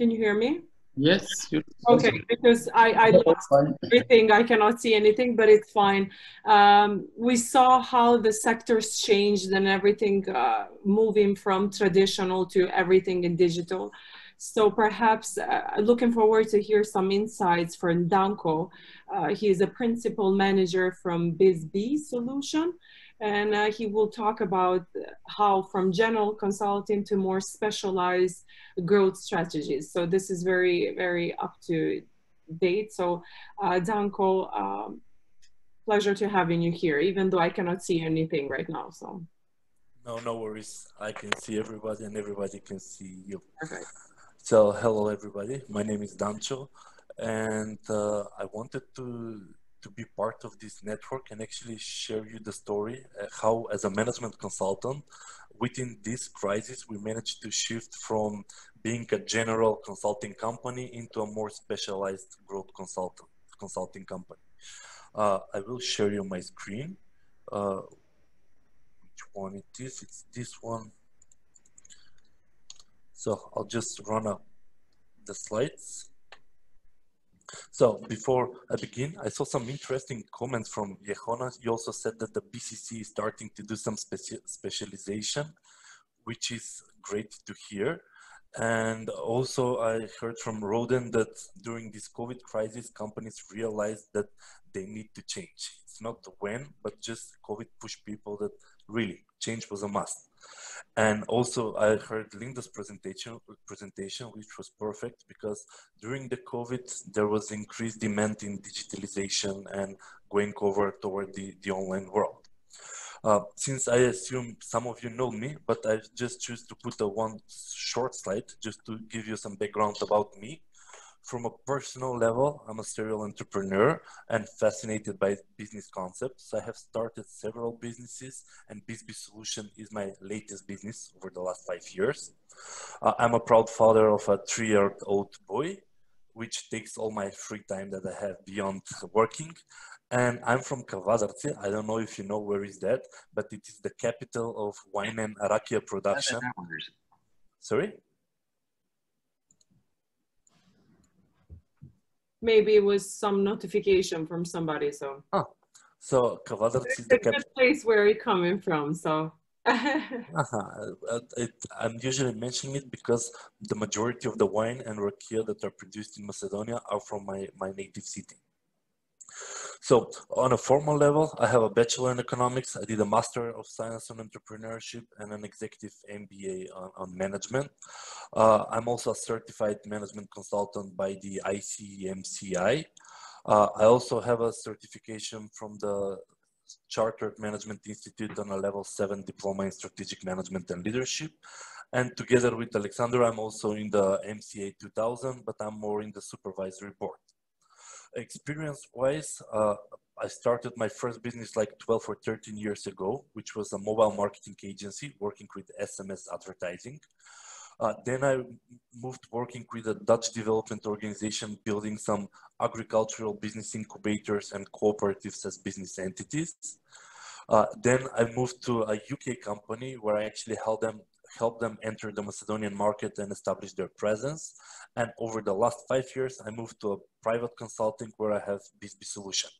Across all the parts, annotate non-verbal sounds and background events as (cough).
Can you hear me? Yes. Okay, because I, I lost everything. I cannot see anything, but it's fine. Um, we saw how the sectors changed and everything uh, moving from traditional to everything in digital. So perhaps uh, looking forward to hear some insights from Danko. Uh, he is a principal manager from BizzBee Solution and uh, he will talk about how from general consulting to more specialized growth strategies. So this is very, very up to date. So uh, Danko, um, pleasure to having you here, even though I cannot see anything right now. So. No, no worries. I can see everybody and everybody can see you. Perfect. So hello everybody. My name is Dancho and uh, I wanted to to be part of this network and actually share you the story uh, how as a management consultant within this crisis we managed to shift from being a general consulting company into a more specialized growth consultant consulting company. Uh, i will share you my screen. Uh, which one it is? It's this one. So i'll just run up the slides so before I begin, I saw some interesting comments from Yehona. You also said that the BCC is starting to do some speci specialization, which is great to hear. And also I heard from Roden that during this COVID crisis, companies realized that they need to change. It's not the when, but just COVID pushed people that really change was a must. And also I heard Linda's presentation, presentation, which was perfect because during the COVID, there was increased demand in digitalization and going over toward the, the online world. Uh, since I assume some of you know me, but I just choose to put a one short slide just to give you some background about me. From a personal level, I'm a serial entrepreneur and fascinated by business concepts. I have started several businesses and BizzBee Solution is my latest business over the last five years. Uh, I'm a proud father of a three-year-old boy, which takes all my free time that I have beyond working. And I'm from Kavadarci. I don't know if you know where is that, but it is the capital of wine and rakia production. Sorry? Maybe it was some notification from somebody. So. Oh, so Kavadar is the good place where you're coming from. So. (laughs) uh-huh. it, I'm usually mentioning it because the majority of the wine and rakia that are produced in Macedonia are from my, my native city. So on a formal level, I have a bachelor in economics. I did a master of science on entrepreneurship and an executive MBA on, on management. Uh, I'm also a certified management consultant by the ICMCI. Uh, I also have a certification from the Chartered Management Institute on a level seven diploma in strategic management and leadership. And together with Alexander, I'm also in the MCA 2000, but I'm more in the supervisory board experience wise, uh, I started my first business like 12 or 13 years ago, which was a mobile marketing agency working with SMS advertising. Uh, then I moved working with a Dutch development organization, building some agricultural business incubators and cooperatives as business entities. Uh, then I moved to a UK company where I actually helped them help them enter the Macedonian market and establish their presence. And over the last five years, I moved to a private consulting where I have BizzBee solution.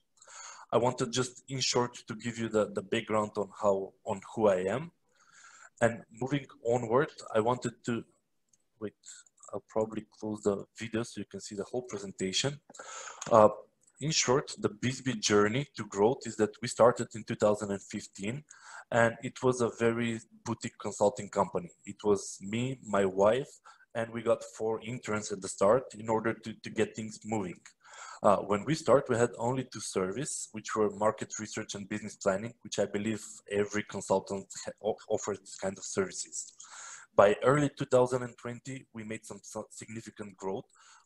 I wanted just in short to give you the, the background on how, on who I am. And moving onward, I wanted to, wait, I'll probably close the video so you can see the whole presentation. Uh, in short, the BizzBee journey to growth is that we started in 2015 and it was a very boutique consulting company. It was me, my wife, and we got four interns at the start in order to, to get things moving. Uh, when we start, we had only two services, which were market research and business planning, which I believe every consultant offers this kind of services. By early 2020, we made some significant growth.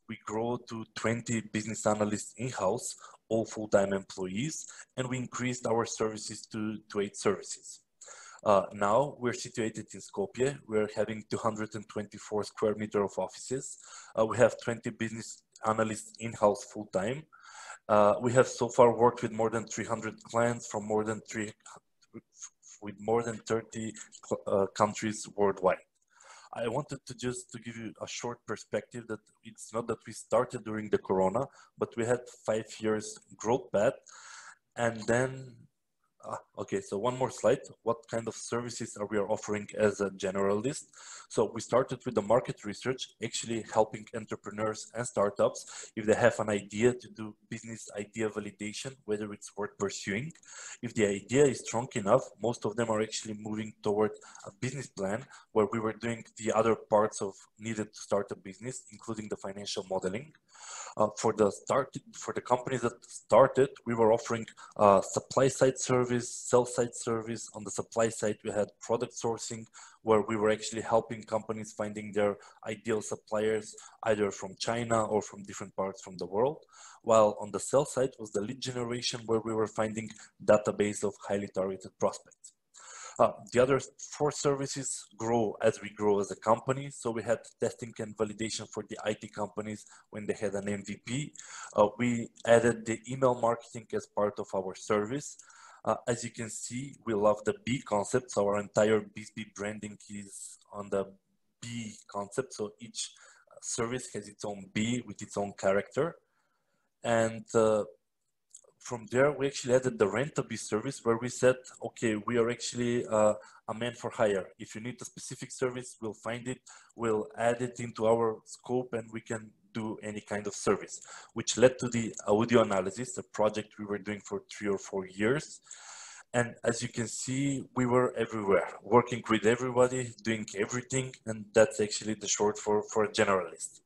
We grew to 20 business analysts in-house, all full-time employees, and we increased our services to, to eight services. Uh, now we're situated in Skopje. We're having 224 square meter of offices. Uh, we have 20 business analysts in-house full-time. Uh, we have so far worked with more than 300 clients from more than three, with more than 30 uh, countries worldwide. I wanted to just to give you a short perspective that it's not that we started during the Corona, but we had five years growth path, and then Ah, okay, so one more slide. What kind of services are we offering as a generalist? So we started with the market research, actually helping entrepreneurs and startups if they have an idea to do business idea validation, whether it's worth pursuing. If the idea is strong enough, most of them are actually moving toward a business plan where we were doing the other parts of needed to start a business, including the financial modeling. Uh, for the start, for the companies that started, we were offering uh, supply side service, sell side service. On the supply side, we had product sourcing, where we were actually helping companies finding their ideal suppliers, either from China or from different parts from the world. While on the sell side was the lead generation, where we were finding database of highly targeted prospects. Uh, the other four services grow as we grow as a company. So we had testing and validation for the IT companies when they had an MVP. Uh, we added the email marketing as part of our service. Uh, as you can see, we love the B concept. So our entire BizzBee branding is on the B concept. So each service has its own B with its own character. And uh, from there, we actually added the rent-a-bee service where we said, okay, we are actually uh, a man for hire. If you need a specific service, we'll find it, we'll add it into our scope and we can do any kind of service, which led to the audio analysis, a project we were doing for three or four years. And as you can see, we were everywhere, working with everybody, doing everything. And that's actually the short for, for a generalist.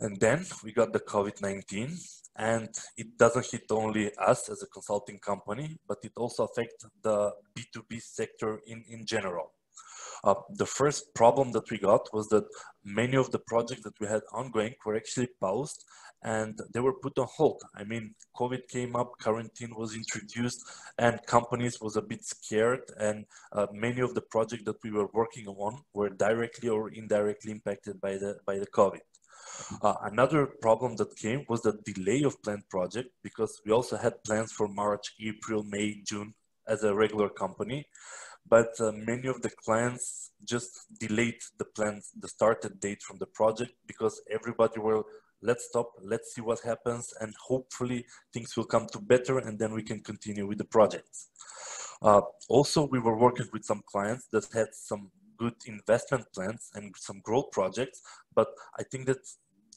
And then we got the COVID-19 and it doesn't hit only us as a consulting company, but it also affects the B2B sector in, in general. Uh, the first problem that we got was that many of the projects that we had ongoing were actually paused and they were put on hold. I mean, COVID came up, quarantine was introduced, and companies was a bit scared. And uh, many of the projects that we were working on were directly or indirectly impacted by the by the COVID. Uh, another problem that came was the delay of planned project because we also had plans for March, April, May, June as a regular company, but uh, many of the clients just delayed the plans, the started date from the project because everybody will let's stop, let's see what happens, and hopefully things will come to better, and then we can continue with the projects. Uh, also, we were working with some clients that had some good investment plans and some growth projects, but I think that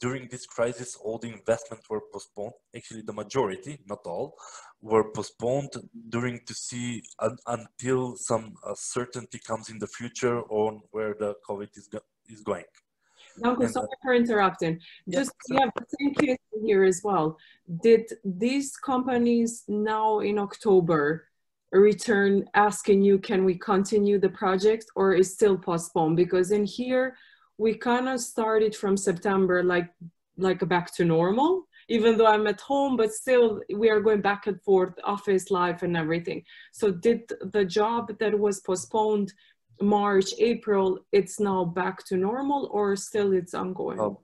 during this crisis, all the investments were postponed. Actually, the majority, not all, were postponed during to see un until some uh, certainty comes in the future on where the COVID is, go is going. Danko, and, sorry for interrupting. Just yeah, yeah the same case here as well. Did these companies now in October return asking you, can we continue the project or is still postponed? Because in here we kind of started from September like like back to normal even though I'm at home, but still we are going back and forth, office life and everything. So did the job that was postponed March, April, it's now back to normal or still it's ongoing? Oh,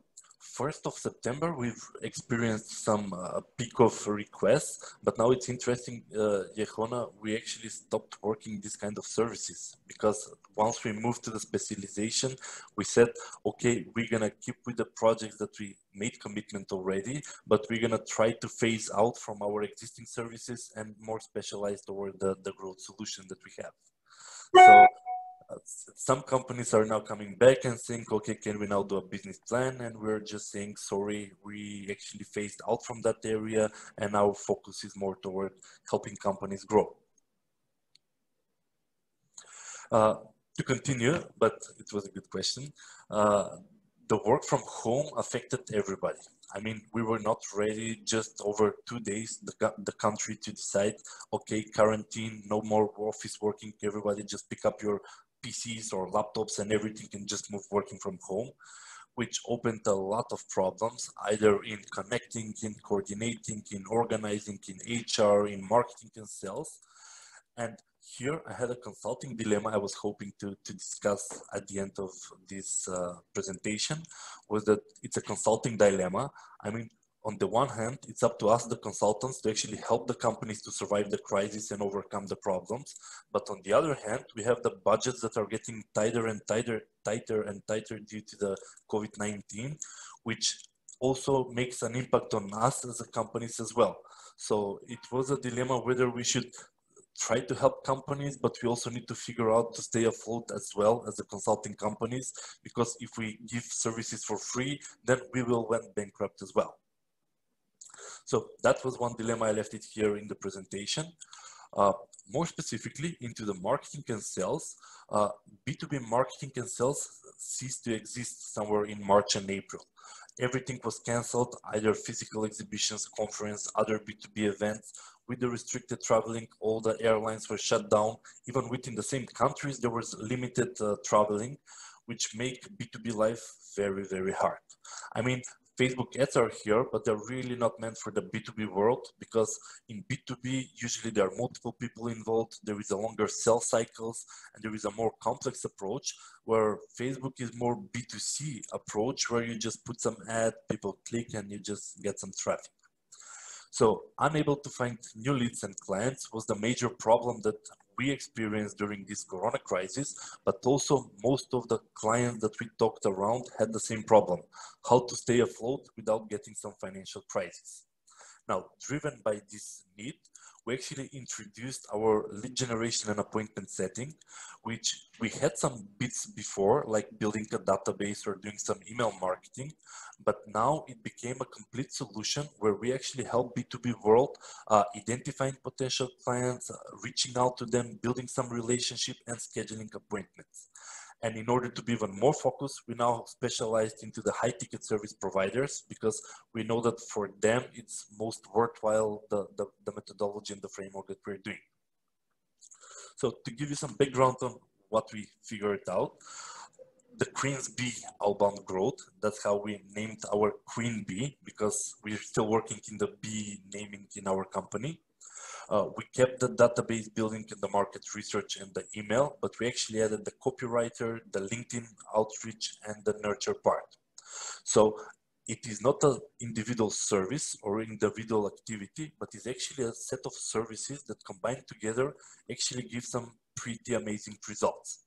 first of September, we've experienced some uh, peak of requests, but now it's interesting, uh, Yehona, we actually stopped working this kind of services because once we moved to the specialization, we said, okay, we're gonna keep with the projects that we made commitment already, but we're gonna try to phase out from our existing services and more specialized toward the, the growth solution that we have. So some companies are now coming back and saying, okay, can we now do a business plan? And we're just saying, sorry, we actually phased out from that area and our focus is more toward helping companies grow. Uh, to continue, but it was a good question. Uh, the work from home affected everybody. I mean, we were not ready just over two days, the, the country to decide, okay, quarantine, no more office working, everybody just pick up your PCs or laptops and everything can just move working from home, which opened a lot of problems, either in connecting, in coordinating, in organizing, in HR, in marketing and sales. And here I had a consulting dilemma I was hoping to, to discuss at the end of this uh, presentation was that it's a consulting dilemma. I mean, on the one hand, it's up to us, the consultants, to actually help the companies to survive the crisis and overcome the problems. But on the other hand, we have the budgets that are getting tighter and tighter, tighter and tighter due to the COVID-19, which also makes an impact on us as a companies as well. So it was a dilemma whether we should try to help companies, but we also need to figure out to stay afloat as well as the consulting companies, because if we give services for free, then we will went bankrupt as well. So that was one dilemma. I left it here in the presentation. Uh, more specifically into the marketing and sales, uh, B2B marketing and sales ceased to exist somewhere in March and April. Everything was canceled, either physical exhibitions, conference, other B2B events. With the restricted traveling, all the airlines were shut down. Even within the same countries, there was limited uh, traveling, which make B2B life very, very hard. I mean, Facebook ads are here, but they're really not meant for the B2B world because in B2B, usually there are multiple people involved. There is a longer sales cycles and there is a more complex approach where Facebook is more B2C approach where you just put some ad, people click and you just get some traffic. So unable to find new leads and clients was the major problem that we experienced during this corona crisis, but also most of the clients that we talked around had the same problem, how to stay afloat without getting some financial crisis. Now, driven by this need, we actually introduced our lead generation and appointment setting, which we had some bits before, like building a database or doing some email marketing, but now it became a complete solution where we actually help B2B world uh, identifying potential clients, uh, reaching out to them, building some relationship and scheduling appointments. And in order to be even more focused, we now specialized into the high ticket service providers because we know that for them, it's most worthwhile the, the, the methodology and the framework that we're doing. So to give you some background on what we figured out, the Queen's Bee outbound growth, that's how we named our Queen Bee because we're still working in the bee naming in our company. Uh, we kept the database building and the market research and the email, but we actually added the copywriter, the LinkedIn outreach, and the nurture part. So it is not an individual service or individual activity, but is actually a set of services that combined together actually give some pretty amazing results.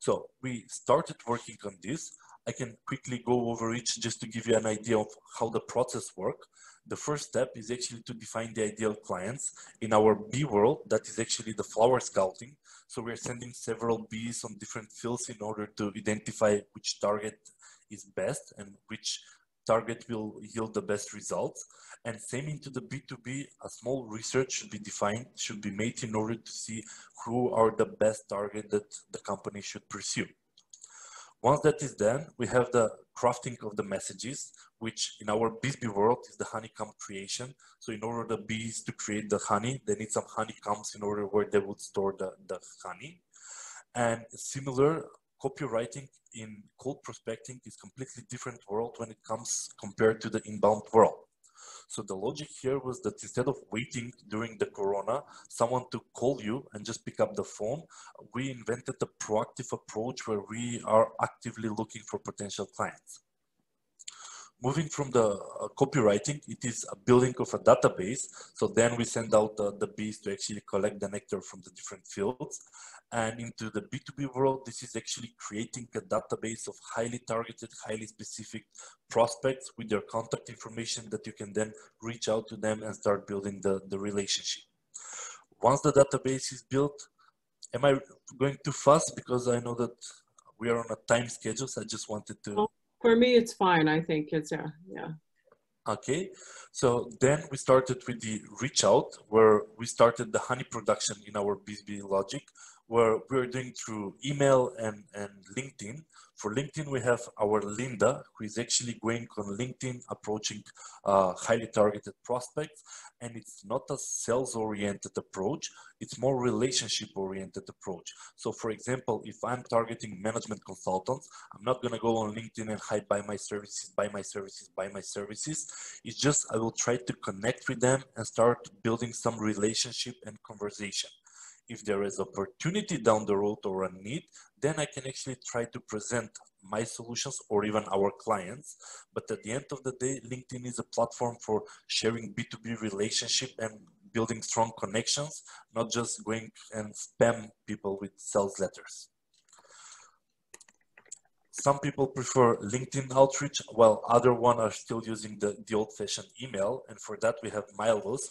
So we started working on this. I can quickly go over each just to give you an idea of how the process works the first step is actually to define the ideal clients. In our bee world, that is actually the flower scouting. So we're sending several bees on different fields in order to identify which target is best and which target will yield the best results. And same into the B2B, a small research should be defined, should be made in order to see who are the best target that the company should pursue. Once that is done, we have the crafting of the messages, which in our BizzBee world is the honeycomb creation. So in order the bees to create the honey, they need some honeycombs in order where they would store the, the honey. And similar copywriting in cold prospecting is completely different world when it comes compared to the inbound world. So the logic here was that instead of waiting during the corona, someone to call you and just pick up the phone, we invented a proactive approach where we are actively looking for potential clients. Moving from the uh, copywriting, it is a building of a database. So then we send out uh, the bees to actually collect the nectar from the different fields. And into the B2B world, this is actually creating a database of highly targeted, highly specific prospects with their contact information that you can then reach out to them and start building the, the relationship. Once the database is built, am I going too fast? Because I know that we are on a time schedule, so I just wanted to... For me, it's fine. I think it's, yeah, yeah. Okay, so then we started with the reach out where we started the honey production in our BizzBee logic where we're doing through email and, and LinkedIn. For LinkedIn, we have our Linda, who is actually going on LinkedIn, approaching uh, highly targeted prospects. And it's not a sales-oriented approach, it's more relationship-oriented approach. So for example, if I'm targeting management consultants, I'm not gonna go on LinkedIn and hide buy my services, buy my services, buy my services. It's just, I will try to connect with them and start building some relationship and conversation If there is opportunity down the road or a need, then I can actually try to present my solutions or even our clients. But at the end of the day, LinkedIn is a platform for sharing B2B relationship and building strong connections, not just going and spam people with sales letters. Some people prefer LinkedIn outreach, while other one are still using the, the old-fashioned email. And for that, we have Milos,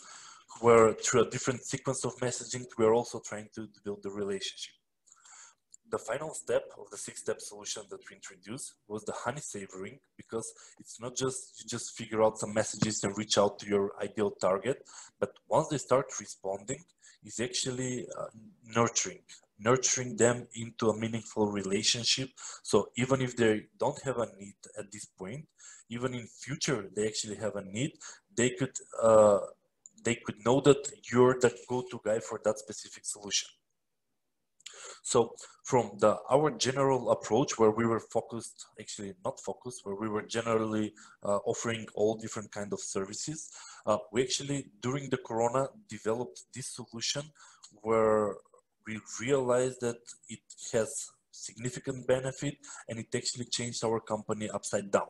where through a different sequence of messaging, we're also trying to build the relationship. The final step of the six-step solution that we introduced was the honey savoring, because it's not just you just figure out some messages and reach out to your ideal target, but once they start responding, is actually uh, nurturing, nurturing them into a meaningful relationship. So even if they don't have a need at this point, even in future they actually have a need, they could uh, they could know that you're the go-to guy for that specific solution. So from the our general approach where we were focused, actually not focused, where we were generally uh, offering all different kind of services, uh, we actually during the Corona developed this solution where we realized that it has significant benefit and it actually changed our company upside down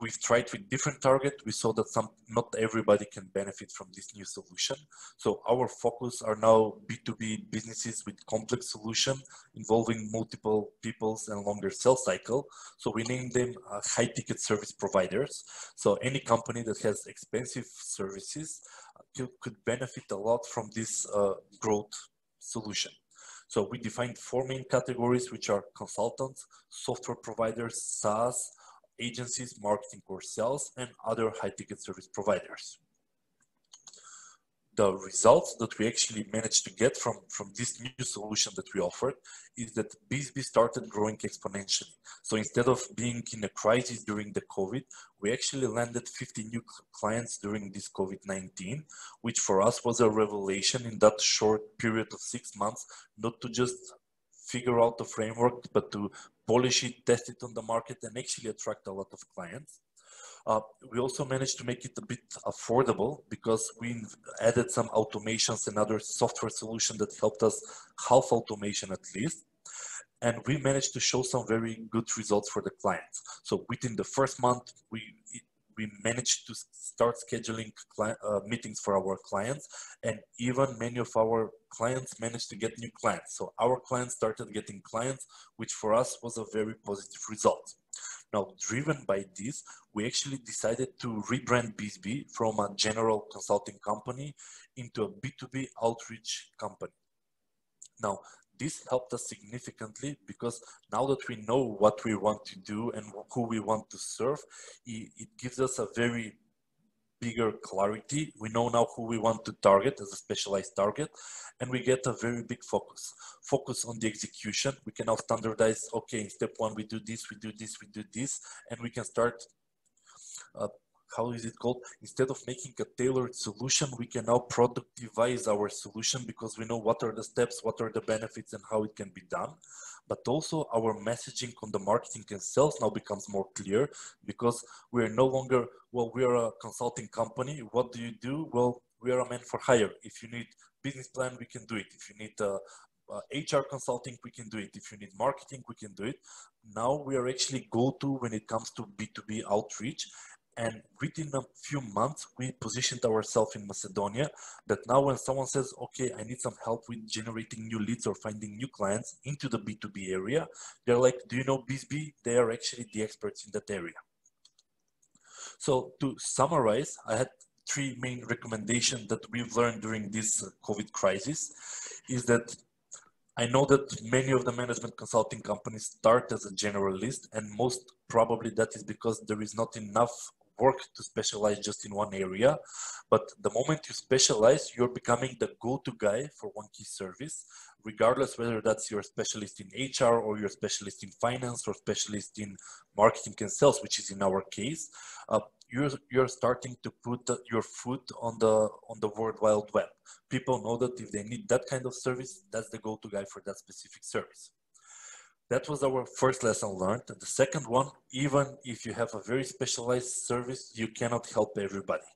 we've tried with different target. We saw that some, not everybody can benefit from this new solution. So our focus are now B2B businesses with complex solution involving multiple peoples and longer sales cycle. So we name them uh, high ticket service providers. So any company that has expensive services uh, could benefit a lot from this uh, growth solution. So we defined four main categories, which are consultants, software providers, SaaS, agencies, marketing or sales, and other high ticket service providers. The results that we actually managed to get from, from this new solution that we offered is that BizzBee started growing exponentially. So instead of being in a crisis during the COVID, we actually landed 50 new clients during this COVID-19, which for us was a revelation in that short period of six months, not to just figure out the framework, but to polish it, test it on the market, and actually attract a lot of clients. Uh, we also managed to make it a bit affordable because we added some automations and other software solution that helped us half automation at least. And we managed to show some very good results for the clients. So within the first month, we we managed to start scheduling uh, meetings for our clients and even many of our clients managed to get new clients. So our clients started getting clients, which for us was a very positive result. Now, driven by this, we actually decided to rebrand BizzBee from a general consulting company into a B2B outreach company. Now, this helped us significantly because now that we know what we want to do and who we want to serve, it, it gives us a very bigger clarity. We know now who we want to target as a specialized target, and we get a very big focus. Focus on the execution. We can now standardize, okay, in step one, we do this, we do this, we do this, and we can start uh, how is it called? Instead of making a tailored solution, we can now productivize our solution because we know what are the steps, what are the benefits and how it can be done. But also our messaging on the marketing and sales now becomes more clear because we are no longer, well, we are a consulting company. What do you do? Well, we are a man for hire. If you need business plan, we can do it. If you need uh, uh, HR consulting, we can do it. If you need marketing, we can do it. Now we are actually go-to when it comes to B2B outreach. And within a few months, we positioned ourselves in Macedonia that now when someone says, okay, I need some help with generating new leads or finding new clients into the B2B area, they're like, do you know BizzBee? They are actually the experts in that area. So to summarize, I had three main recommendations that we've learned during this uh, COVID crisis is that I know that many of the management consulting companies start as a generalist and most probably that is because there is not enough work to specialize just in one area. But the moment you specialize, you're becoming the go-to guy for one key service, regardless whether that's your specialist in HR or your specialist in finance or specialist in marketing and sales, which is in our case. Uh, you're, you're starting to put your foot on the on the world wide web. People know that if they need that kind of service, that's the go-to guy for that specific service. That was our first lesson learned. And The second one, even if you have a very specialized service, you cannot help everybody.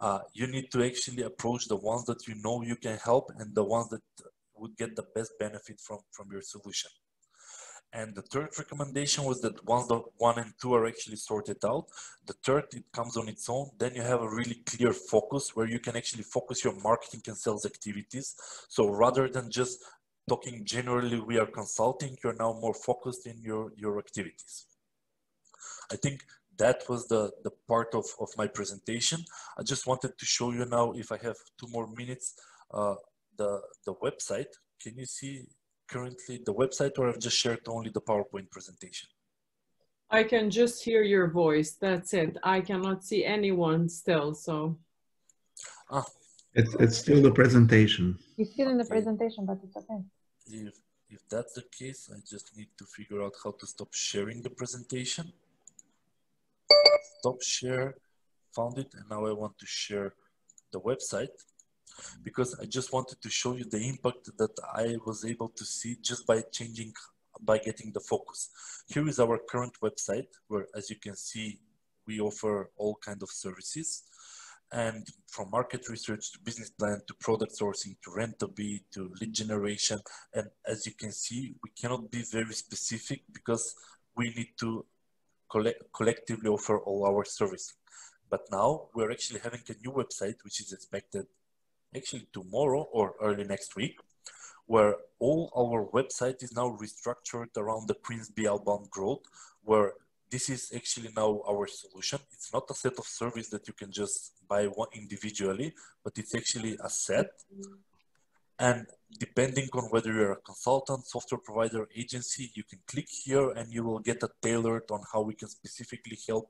Uh, you need to actually approach the ones that you know you can help and the ones that would get the best benefit from, from your solution. And the third recommendation was that once the one and two are actually sorted out, the third, it comes on its own. Then you have a really clear focus where you can actually focus your marketing and sales activities. So rather than just talking generally, we are consulting, you're now more focused in your, your activities. I think that was the, the part of, of my presentation. I just wanted to show you now, if I have two more minutes, uh, the, the website. Can you see currently the website or I've just shared only the PowerPoint presentation? I can just hear your voice. That's it. I cannot see anyone still, so. Ah. It's, it's still the presentation. It's still in the presentation, but it's okay. If, if that's the case, I just need to figure out how to stop sharing the presentation. Stop share, found it, and now I want to share the website because I just wanted to show you the impact that I was able to see just by changing, by getting the focus. Here is our current website where, as you can see, we offer all kind of services and from market research to business plan to product sourcing to rent-a-bee to lead generation. And as you can see, we cannot be very specific because we need to collect, collectively offer all our services. But now we're actually having a new website, which is expected actually tomorrow or early next week, where all our website is now restructured around the Prince B outbound growth, where this is actually now our solution. It's not a set of service that you can just buy one individually, but it's actually a set. And depending on whether you're a consultant, software provider, agency, you can click here and you will get a tailored on how we can specifically help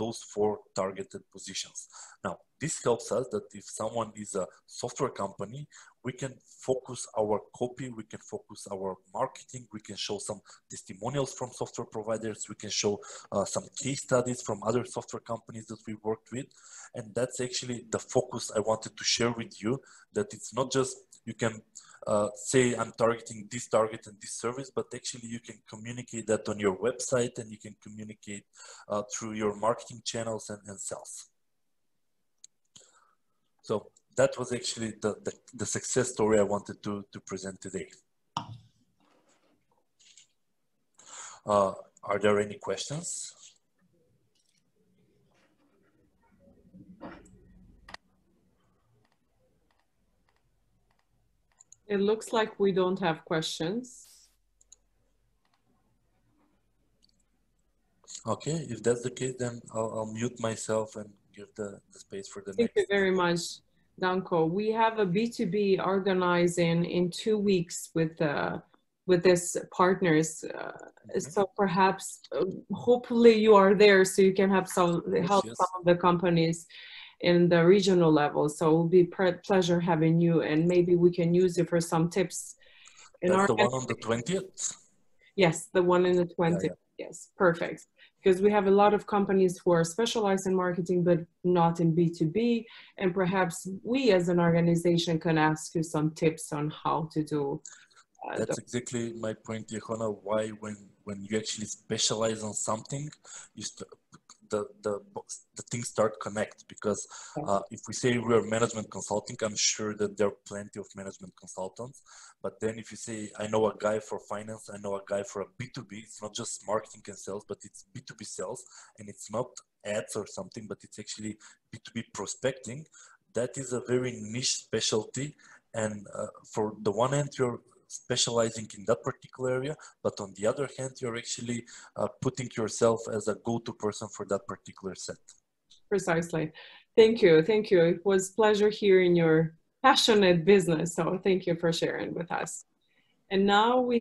those four targeted positions. Now, this helps us that if someone is a software company, we can focus our copy, we can focus our marketing, we can show some testimonials from software providers, we can show uh, some case studies from other software companies that we worked with. And that's actually the focus I wanted to share with you, that it's not just you can uh, say I'm targeting this target and this service, but actually you can communicate that on your website and you can communicate uh, through your marketing channels and, and sales. So that was actually the, the, the, success story I wanted to, to present today. Uh, are there any questions? It looks like we don't have questions. Okay, if that's the case, then I'll, I'll mute myself and give the, the space for the Thank next. you very much, Danko. We have a B2B organizing in two weeks with uh, with this partners. Uh, mm -hmm. So perhaps, uh, hopefully you are there so you can have some help yes. some of the companies in the regional level. So it will be pleasure having you and maybe we can use it for some tips. In That's our the one on the 20th? Yes, the one in the 20th. Yeah, yeah. Yes, perfect. Because we have a lot of companies who are specialized in marketing, but not in B2B. And perhaps we as an organization can ask you some tips on how to do uh, that's exactly my point, Yehona. Why, when when you actually specialize on something, you the, the, the things start connect because uh, if we say we're management consulting, I'm sure that there are plenty of management consultants. But then if you say, I know a guy for finance, I know a guy for a B2B, it's not just marketing and sales, but it's B2B sales and it's not ads or something, but it's actually B2B prospecting. That is a very niche specialty. And uh, for the one hand, you're specializing in that particular area, but on the other hand, you're actually uh, putting yourself as a go-to person for that particular set. Precisely. Thank you. Thank you. It was pleasure hearing your passionate business. So thank you for sharing with us. And now we